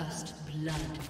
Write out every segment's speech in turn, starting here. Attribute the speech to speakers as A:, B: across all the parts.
A: First blood.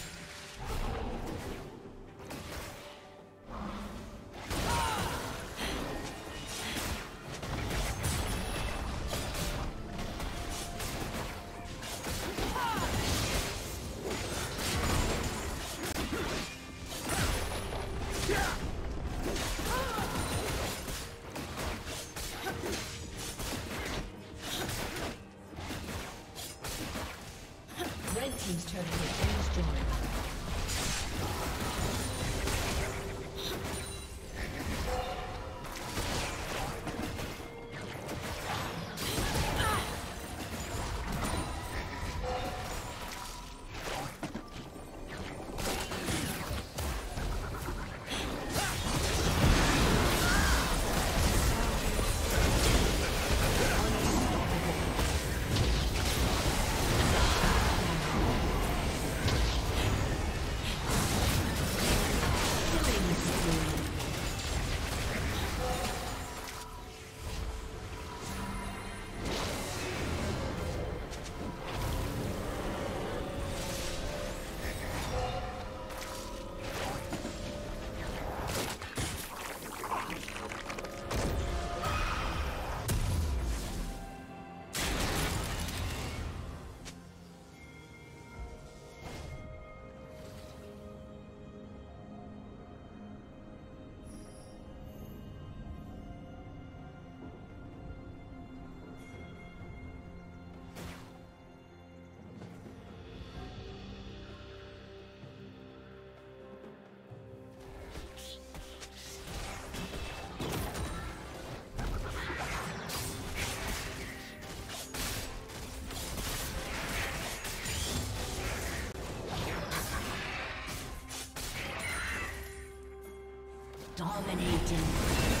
A: Dominating.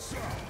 A: so.